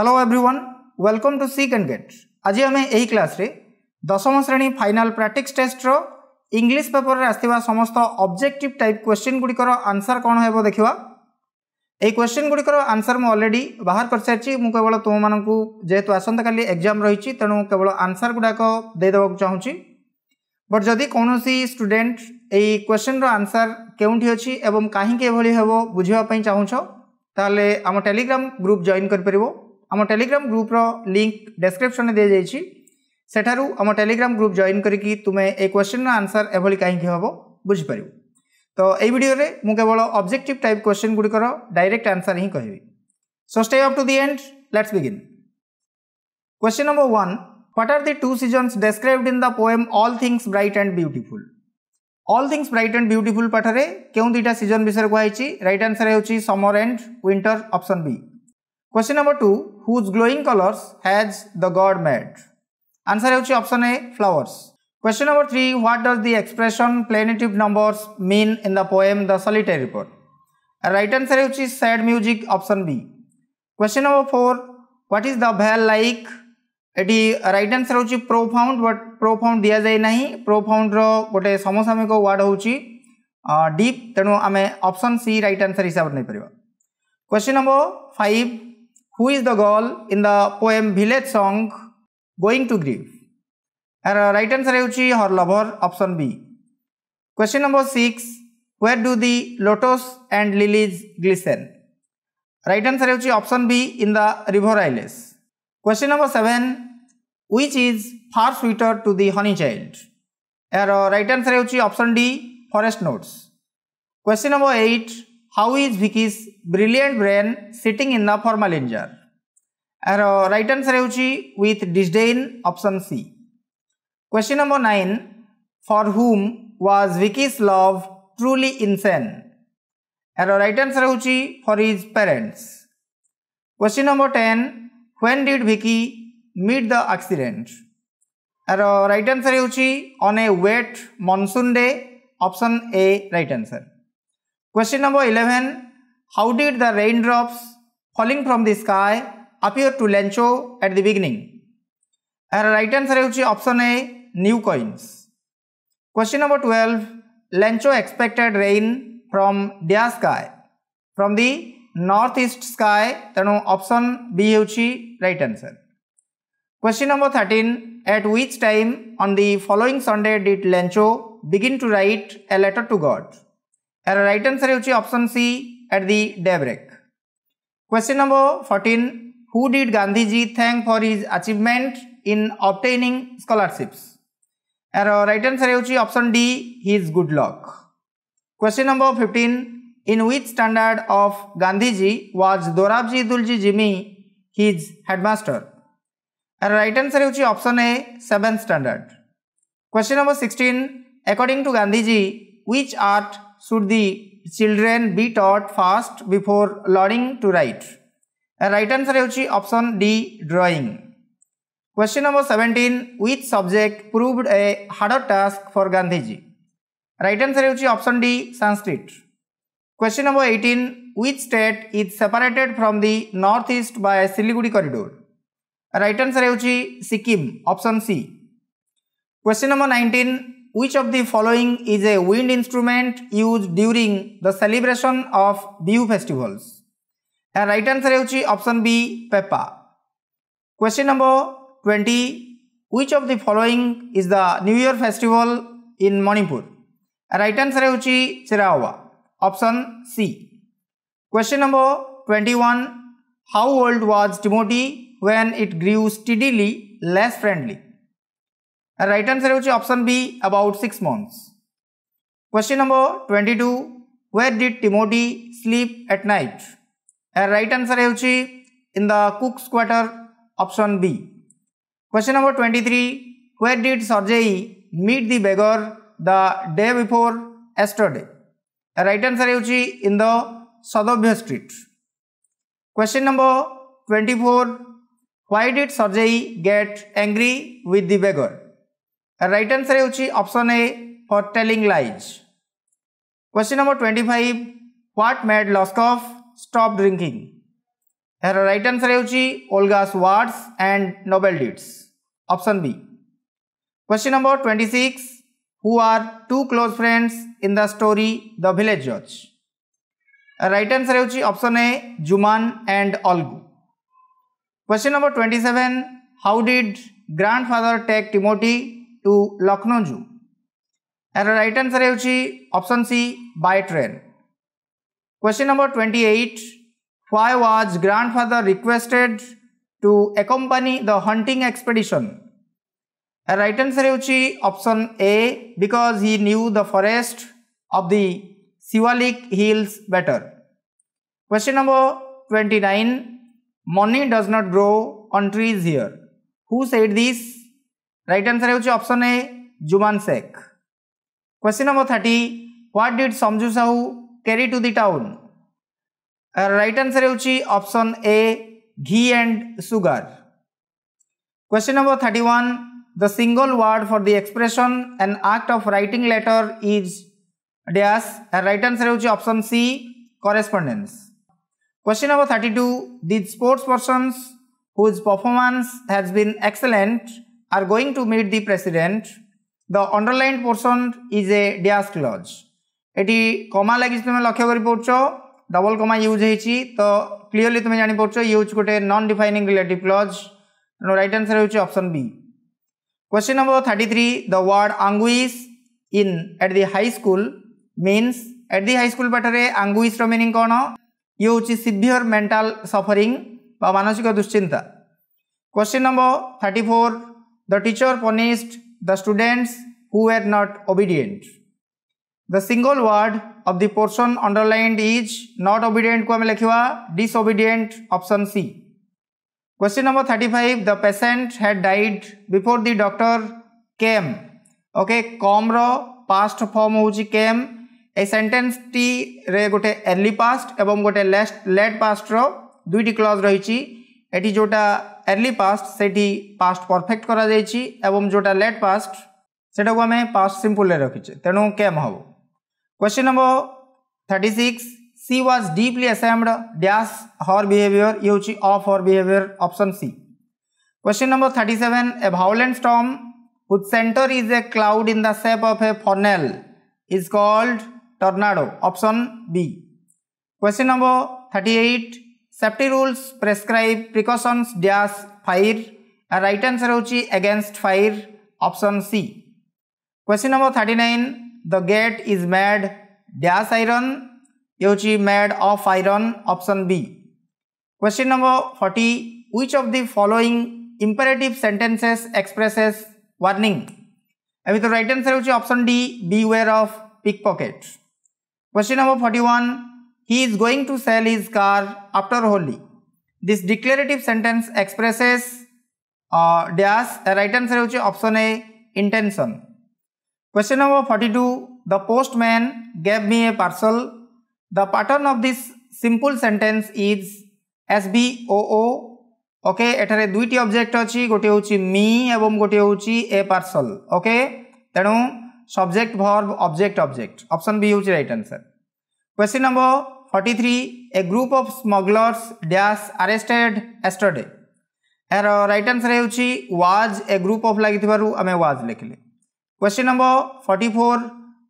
Hello everyone welcome to seek and get ଆଜି ଆମେ ଏହି କ୍ଲାସ୍ରେ ଦଶମ ଶ୍ରେଣୀ ଫାଇନାଲ୍ ପ୍ରାକ୍ଟିକ୍ସ ଟେଷ୍ଟର ଇଂଲିଶ ପେପରରେ ଆସିଥିବା ସମସ୍ତ ଅବଜେକ୍ଟିଭ୍ ଟାଇପ୍ କ୍ୱେଶ୍ଚିନ୍ ଗୁଡ଼ିକର ଆନ୍ସର୍ କ'ଣ ହେବ ଦେଖିବା এই কোশ্চেনগুড়ির আনসর মু অলরেডি বাহার করে সারি মু কেবল তোমাদের যেহেতু আসন্তকালি এক্সাম রয়েছে তেমন কেবল আনসর গুড়াক দেদেবা চাহুছি বট যদি কৌশি স্টুডেন্ট এই কোশ্চেন্র আনসর কেউঠি অছি এবং কাহিকি এভাবে হব বুঝবা চাহুছ তাহলে আমার টেলিগ্রাম গ্রুপ জয়েন করে পারিব ଆମ ଟେଲିଗ୍ରାମ ଗ୍ରୁପ୍ର ଲିଙ୍କ ଡେସ୍କ୍ରିପ୍ସନ୍ରେ ଦିଆଯାଇଛି ସେଠାରୁ ଆମ ଟେଲିଗ୍ରାମ ଗ୍ରୁପ୍ ଜଏନ୍ କରିକି ତୁମେ ଏ କ୍ୱେଶ୍ଚିନ୍ର ଆନ୍ସର୍ ଏଭଳି କାହିଁକି ହେବ ବୁଝିପାରିବ ତ ଏଇ ଭିଡ଼ିଓରେ ମୁଁ କେବଳ ଅବଜେକ୍ଟିଭ୍ ଟାଇପ୍ କ୍ୱେଶ୍ଚିନ୍ ଗୁଡ଼ିକର ଡାଇରେକ୍ଟ ଆନ୍ସର୍ ହିଁ କହିବି so stay up to the end let's begin question number one What are the two seasons described in the poem All Things Bright and Beautiful? All Things Bright and Beautiful পাঠরে কেউ দুইটা season বিষয়ে কুহাইছি right answer হচ্ছে summer and winter option B question number two whose glowing colours has the God made answer option A flowers question number three what does the expression plaintive numbers mean in the poem the solitary reaper right answer sad music option B question number four what is the veil like ये right answer हूँ profound but profound दि जाए ना profound रोटे समसामयिक word हूँ deep तेणु आम अपसन सी रईट आन्सर हिसाब नहीं पार question number five Who is the girl in the poem Village Song Going to grieve? Our right answer is her lover, option B. Question number 6. Where do the lotus and lilies glisten? Right answer is option B in the river Iles. Question number 7. Which is far sweeter to the honey child? Our right answer is option D, forest notes. Question number 8 how is Vicky's brilliant brain sitting in the formalin jar? Aro right answer is with disdain option C. Question number 9. For whom was Vicky's love truly insane? Aro right answer is for his parents. Question number 10. When did Vicky meet the accident? Aro right answer is on a wet monsoon day. Option A right answer. Question number 11. How did the raindrops falling from the sky appear to Lencho at the beginning? Our right answer is option A, new coins. Question number 12. Lencho expected rain from their sky, from the northeast sky, then option B is right answer. Question number 13. At which time on the following Sunday did Lencho begin to write a letter to God? એનો right answer એવું option C at the the daybreak question number fourteen who did Gandhiji thank for his achievement in obtaining scholarships? એનો right answer એવું option D D good luck. Question number fifteen: in which standard of Gandhiji was Dorabji Dulji Jimmy his headmaster? And right answer is option A, 7th standard. Question number 16. According to Gandhiji, which art should the children be taught first before learning to write? Right answer ହେଉଛି option D drawing. Question number 17 which subject proved a harder task for Gandhiji? Right answer ହେଉଛି option D Sanskrit. Question number 18 which state is separated from the northeast by Siliguri corridor? Right answer ହେଉଛି Sikkim option C. Question number 19 which of the following is a wind instrument used during the celebration of Bihu festivals? The right answer is option B Peppa. Question number 20 which of the following is the New Year festival in Manipur? The right answer is Chirawa. Option C. Question number 21 how old was Timothy when it grew steadily less friendly? Right answer হচ্ছে option B about six months question number twenty two where did Timothy sleep at night right answer হচ্ছে in the cook's quarter option B question number twenty three where did Sergei meet the beggar the day before yesterday right answer হচ্ছে in the Sadovya street question number twenty four why did Sergei get angry with the beggar? The right answer is option A for telling lies. Question number 25 What made Loskov stop drinking? ଏହାର right answer ହେଉଛି Olga's words and noble deeds option B question number twenty six who are two close friends in the story the village ଜଜ୍ right answer ହେଉଛି option A Jumman and Algu question number twenty seven how did grandfather take Timothy to Lucknow Zoo item right option C by train. Question number twenty eight. Question number why was grandfather requested to accompany the hunting expedition a right answer is option a because he knew the forest of the Siwalik hills better question number 29 money does not grow on trees here who said this Right answer হচ্ছে option A. Zuman Sheikh question number thirty what did Samju Sahu carry to the town right answer হচ্ছে option A ghee and sugar question number the single word for the expression an act of writing letter is dash right answer ହେଉଛି option C correspondence question number 32 the sports persons whose performance has been excellent are going to meet the president, the underlined portion is a dash clause. এটি comma লাগিছে তুমি লক্ষ্য করে পড়ছ double comma use হয়েছি তো clearly তুমি জাঁপারছ ইউজ গোটে নন ডিফাইনিং রিলেটিভ ক্লজ তেণু রাইট আনসর হচ্ছে option B question number thirty three the word anguish in at the high school means at the high school পাঠে আঙ্গুইসর মিনিং কোণ ইয়ে হচ্ছে সিভিওর মেন্টাল সফরিং বা মানসিক দুশ্চিন্তা question number thirty four The teacher punished the students who were not obedient. The single word of the portion underlined is not obedient को आम लिखा disobedient option C. Question number 35 the patient had died before the doctor came. Okay come row past form होउछि came এই সেন্টেন্সটি রে গোটে early past এবং গোটে late পাস্টর দুইটি clause রয়েছে दुईटी क्लॉज रही एटी जोटा early past सेटी past perfect करा जाइछि एवं जोटा late past सेटा को हमें past simple रे रखिछे तेणु came हबो Question number 36. C was deeply ashamed dash her behavior ye of her behavior option C. Question number 37. A violent storm whose center is a cloud in the shape of a funnel is called tornado option B. Question number 38. Safety rules prescribe precautions dash fire. A right answer is against fire option C. Question number 39. the gate is made dash iron ये made of iron option B. Question number 40 which of the following imperative sentences expresses warning? अभी तो right answer होची option D beware of pickpocket. Question number 41 He is going to sell his car after Holi. This declarative sentence expresses uh, dash. The right answer is option A intention. Question number 42. The postman gave me a parcel. The pattern of this simple sentence is SBOO ওকে এখানে দুইটি object অছি গোটি হচ্ছে me এবং গোটি হচ্ছে এ parcel okay তেণু subject verb object object option B হচ্ছে right answer question number forty three a group of smugglers dash arrested yesterday यार right answer है वाज ए ग्रुप अफ लगी आम वाज लिखले question number forty four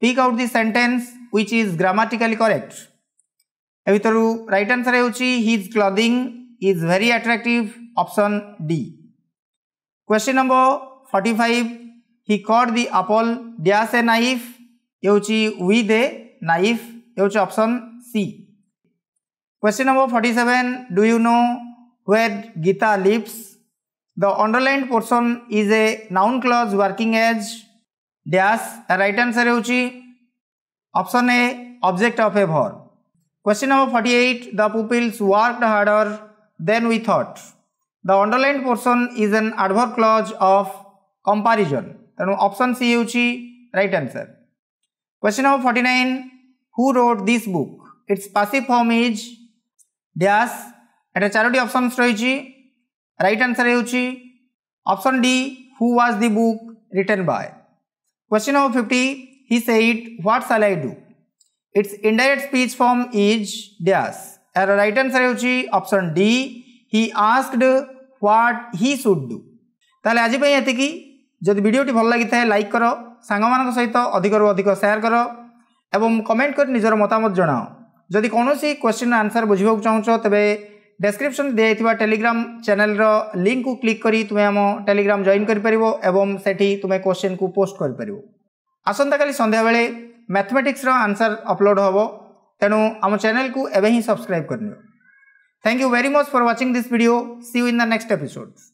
pick out the sentence which is grammatically correct a भितर right answer whose clothing is very attractive option D question number forty five he cut the apple dash a knife ये हूँ उ knife ये हूँ C question number forty seven do you know where Gita lives? The underlined portion is a noun clause working as dash right answer ହେଉଛି option A object of a verb question number 48 the pupils worked harder than we thought the underlined portion is an adverb clause of comparison ତେଣୁ option C ହେଉଛି right answer question number 49 who wrote this book its passive form is dash dash এটা চারোটি options রয়েছে right answer হচ্ছে option D who was the book written by question number fifty he said what shall I do it's indirect speech form is dash এর right answer হচ্ছে option D he asked what he should do তাহলে আজ এতিকি যদি ভিডিওটি ভাল লাগি থাকে like কর সাংমান সহিত অধিকর অধিক সেয়ার কর এবং কমেন্ট করে নিজের মতামত জনাও क्वेश्चन आंसर बुझा चाहूँ तेरे डेस्क्रिप्शन दिखाई टेलीग्राम चैनल लिंक को क्लिक करी तुम्हें आम टेलीग्राम जॉइन कर तुम्हें क्वेश्चन को पोस्ट कर आसंता काली संध्या बेले मैथमेटिक्स आंसर अपलोड हम तेणु आम चैनल को एवं ही सब्सक्राइब कर thank you very much for watching this video see you in the next episodes